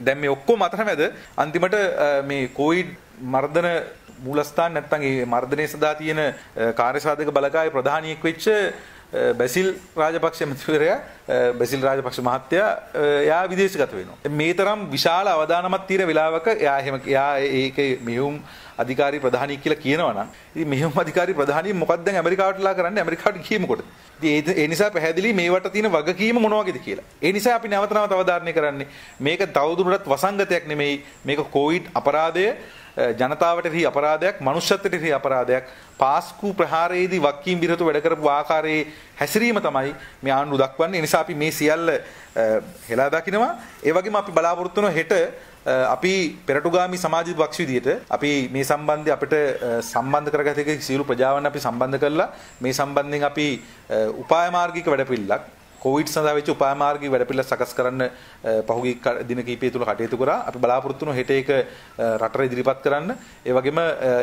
දැන් මේ ඔක්කොම අතර මැද අන්තිමට මේ කෝවිඩ් මර්ධන මූලස්ථාන නැත්තම් ඒ මර්ධනය සඳහා තියෙන කාර්යසාධක බලකායේ ප්‍රධානියෙක් වෙච්ච බැසිල් රාජපක්ෂ මැතිවරයා බැසිල් රාජපක්ෂ මහත්තයා එයා විදේශගත වෙනවා. මේ තරම් විශාල අවදානමක් තියෙන වෙලාවක එයා එහෙම එයා ඒකේ මෙහුම් අධිකාරී ප්‍රධානී කියලා කියනවා නම් ඉතින් මෙහෙම අධිකාරී ප්‍රධානී මොකක්ද දැන් ඇමරිකාවටලා කරන්නේ ඇමරිකාවට ගියේ මොකටද? ඉතින් ඒ නිසා පැහැදිලි මේවට තියෙන වගකීම මොන වගේද කියලා. ඒ නිසා අපි නැවත නැවත අවධාරණය කරන්නේ මේක තවදුරටත් වසංගතයක් නෙමෙයි මේක කොවිඩ් අපරාධය ජනතාවට එහි අපරාධයක් මනුෂ්‍යත්වයට එහි අපරාධයක් පාස්කු ප්‍රහාරයේදී වක්කීම් විරතු වැඩ කරපු ආකාරයේ හැසිරීම තමයි මේ ආණ්ඩුව දක්වන්නේ. ඒ නිසා අපි මේ සියල්ල හෙලා දකිනවා. ඒ වගේම අපි බලාපොරොත්තු වෙනවා හෙට අපි පෙරටුගාමි සමාජ පක්ෂ විදියට අපි මේ සම්බන්ධය අපිට සම්බන්ධ කරගත යුතු සියලු ප්‍රජාවන් අපි සම්බන්ධ කරලා මේ සම්බන්ධයෙන් අපි උපාය මාර්ගික වැඩපිළිවෙලක් කොවිඩ් සඳහා වෙච්ච උපාය මාර්ගික වැඩපිළිවෙල සකස් කරන්න පහුගිය දින කිහිපය තුළ කටයුතු කරා. අපි බලාපොරොත්තු වෙනවා හෙට ඒක රටට ඉදිරිපත් කරන්න. ඒ වගේම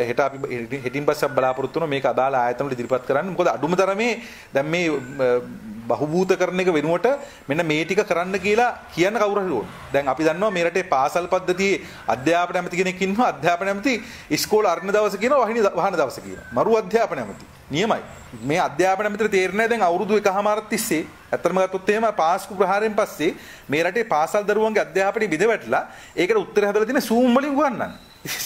හෙට අපි හෙටින් පස්සේ බලාපොරොත්තු වෙනවා මේක අදාළ ආයතන වල ඉදිරිපත් කරන්න. මොකද අඩුම තරමේ දැන් මේ බහුභූත කරන එක වෙනුවට මෙන්න මේ ටික කරන්න කියලා කියන්න කවුරු හරි ඕන. දැන් අපි දන්නවා මේ රටේ පාසල් පද්ධතියේ අධ්‍යාපන ඇමති කෙනෙක් ඉන්නවා. අධ්‍යාපන ඇමති ඉස්කෝල අරන දවස කියනවා වහිනි වහන දවස කියනවා. මරු අධ්‍යාපන ඇමති. නියමයි. මේ අධ්‍යාපන ඇමතිට තේරෙන්නේ දැන් අවුරුදු එකහමාරක් තිස්සේ ඇත්තටම ගත්තොත් එහෙම පාස්කු ප්‍රහාරයෙන් පස්සේ මේ රටේ පාසල් දරුවන්ගේ අධ්‍යාපනය බිඳ වැටලා ඒකට උත්තර හදලා තියෙන සූම් වලින් උගන්වන්න.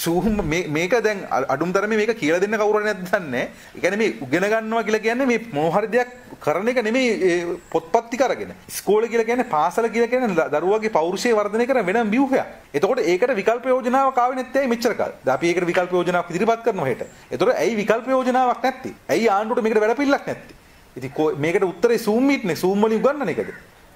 සූම් මේක දැන් අඩුම් තරමේ මේක කියලා දෙන්න කවුරු හරි නැද්ද දන්නේ. ඒ කියන්නේ මේ උගෙන ගන්නවා කියලා කියන්නේ මේ මොන හරි දෙයක් කරන එක නෙමෙයි පොත්පත් ටික අරගෙන. ඉස්කෝලේ කියලා කියන්නේ පාසල කියලා කියන්නේ දරුවගේ පෞරුෂය වර්ධනය කරන වෙනම ව්‍යුහයක්. එතකොට ඒකට විකල්ප යෝජනාවක් ආවේ නැත්තේ මෙච්චර කාල. දැන් අපි ඒකට විකල්ප යෝජනාවක් ඉදිරිපත් කරනවා හෙට. එතකොට ඇයි විකල්ප යෝජනාවක් නැත්තේ? ඇයි ආණ්ඩුවට මේකට වැඩපිළිවෙලක් නැත්තේ? ඉතින් මේකට උත්තරේ සූම් මීට්නේ සූම් වලින් උගන්නන එකද?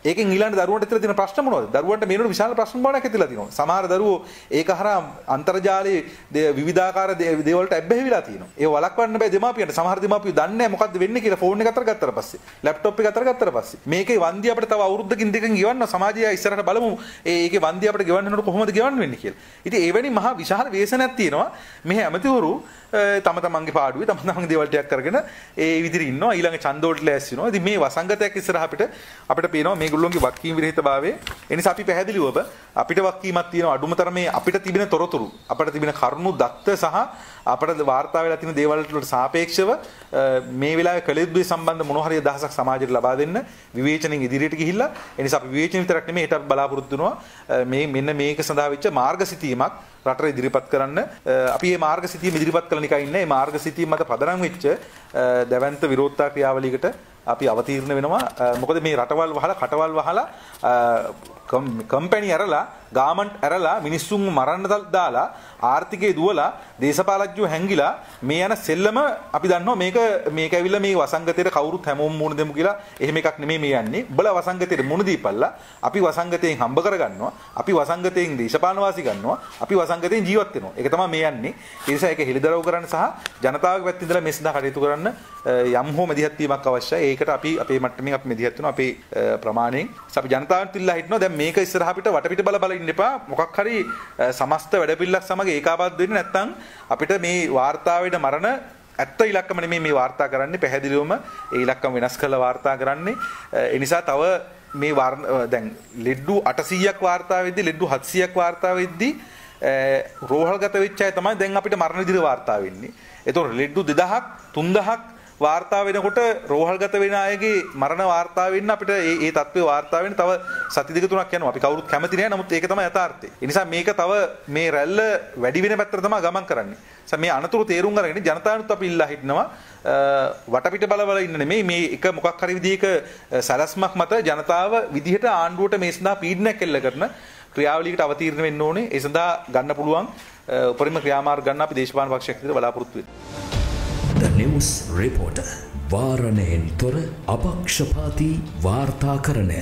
ඒකෙන් ඊළඟ දරුවන්ට ඇතිලා තියෙන ප්‍රශ්න මොනවද? දරුවන්ට මේනොට විශාල ප්‍රශ්න බාණක් ඇතිලා තියෙනවා. සමහර දරුවෝ ඒක හරහා අන්තර්ජාලයේ විවිධාකාර දේවල් වලට ඇබ්බැහි වෙලා තියෙනවා. ඒ වළක්වන්න බෑ දෙමාපියන්ට. සමහර දෙමාපියෝ දන්නේ නැහැ මොකද්ද වෙන්නේ කියලා ෆෝන් එක අතර ගත්තට පස්සේ. ලැප්ටොප් එක අතර ගත්තට පස්සේ. මේකේ වන්දි අපිට තව අවුරුද්දකින් දෙකකින් ගෙවන්න සමාජය ඉස්සරහට බලමු. ඒකේ වන්දි අපිට ගෙවන්න වෙනකොට කොහොමද ගෙවන්න වෙන්නේ කියලා. ඉතින් එවැනි මහා විශාල වේසනයක් තියෙනවා. මෙහි ඇමතිවරු තම තමන්ගේ පාඩුවේ තම තමන්ගේ දේවල් ටිකක් කරගෙන ඒ විදිහට ඉන්නවා. ඊළඟ ඡන්දෝල්ට ලෑස්ති වෙනවා. ඉතින් මේ වසංගතයක් ඉස්සරහ අපිට අපිට පේනවා මේගොල්ලෝගේ වක්කීම් විරහිතභාවය. ඒ නිසා අපි පැහැදිලිවම අපිට වක්කීමක් තියෙනවා. අඩුම තරමේ අපිට තිබෙන තොරතුරු අපිට තිබෙන කරුණු දත්ත සහ අපිට වාර්තා වෙලා තියෙන දේවල් වලට සාපේක්ෂව මේ වෙලාවේ කළෙද්දී සම්බන්ධ මොන හරි අදහසක් සමාජයට ලබා දෙන්න විවේචනෙන් ඉදිරියට ගිහිල්ලා. ඒ නිසා අපි විවේචන විතරක් නෙමෙයි හිට බලාපොරොත්තු වෙනවා. මේ මෙන්න මේක සඳහා වෙච්ච මාර්ගසිතීමක් රටට ඉදිරිපත් කරන්න. අපි මේ මාර්ගසිතීම ඉදිරිපත් කරන එකයි ඉන්නේ. මේ මාර්ගසිතීම මත පදනම් වෙච්ච දැවැන්ත විරෝධතා ක්‍රියාවලියකට අපි අවතීර්ණ වෙනවා. මොකද මේ රටවල් වහලා කටවල් වහලා කම්පැනි ඇරලා ගාමන්ට් ඇරලා මිනිස්සුන් මරන්න දාලා ආර්ථිකය දුවලා දේශපාලඥයෝ හැංගිලා මේ යන සෙල්ලම අපි දන්නවා මේක මේක ඇවිල්ලා මේ වසංගතයට කවුරුත් හැමෝම මුණ දෙමු කියලා එහෙම එකක් නෙමෙයි මේ යන්නේ. උඹලා වසංගතයට මුණ දීපල්ලා අපි වසංගතයෙන් හම්බ කරගන්නවා. අපි වසංගතයෙන් දේශපාලන වාසි ගන්නවා. අපි වසංගතයෙන් ජීවත් වෙනවා. ඒක තමයි මේ යන්නේ. ඒ නිසා ඒක හෙළිදරව් කරන්න සහ ජනතාවගේ පැත්තෙන් ඉඳලා මේ සඳහා කටයුතු කරන්න යම් හෝ මැදිහත් වීමක් අවශ්‍යයි. ඒකට අපි අපේ මට්ටමින් අපි මැදිහත් වෙනවා අපේ ප්‍රමාණයෙන්. අපි ජනතාවට ඉල්ලා හිටනවා දැන් මේක ඉස්සරහ අපිට වටපිට බල බල ඉන්න එපා. මොකක් හරි සමස්ත වැඩපිළිවෙලක් සමග ඒකාබද්ධ වෙන්නේ නැත්නම් අපිට මේ වාර්තාවේද මරණ ඇත්ත ඉලක්කම නෙමෙයි මේ වාර්තා කරන්නේ පැහැදිලිවම ඒ ඉලක්කම වෙනස් කරලා වාර්තා කරන්නේ ඒ නිසා තව මේ දැන් ලෙඩ්ඩු 800ක් වාර්තා වෙද්දි ලෙඩ්ඩු 700ක් වාර්තා වෙද්දි රෝහල්ගත වෙච්ච අය තමයි දැන් අපිට මරණ විදිහට වාර්තා වෙන්නේ. ඒතකොට ලෙඩ්ඩු 2000ක් 3000ක් වාර්තා වෙනකොට රෝහල්ගත වෙන අයගේ මරණ වාර්තා වෙන්න අපිට ඒ ඒ තත්ත්වේ වාර්තා වෙන්න තව සති දෙක තුනක් යනවා. අපි කවුරුත් කැමති නෑ. නමුත් ඒක තමයි යථාර්ථය. ඒ නිසා මේක තව මේ රැල්ල වැඩි වෙන පැත්තට තමයි ගමන් කරන්නේ. මේ අනතුරු තේරුම් අරගෙන ජනතාවනුත් අපි ඉල්ලා හිටනවා වටපිට බල බල ඉන්න නෙමෙයි මේ එක මොකක් හරි විදිහක සැලැස්මක් මත ජනතාව විදිහට ආණ්ඩුවට මේ සඳහා පීඩනයක් එල්ල කරන ක්‍රියාවලියකට අවතීර්ණ වෙන්න ඕනේ. ඒ සඳහා ගන්න පුළුවන් උපරිම ක්‍රියාමාර්ග ගන්න අපි දේශපාලන පක්ෂයක් විදිහට බලාපොරොත්තු වෙනවා. The News Reporter. වාරණයෙන් තොර අපක්ෂපාති වාර්තාකරණය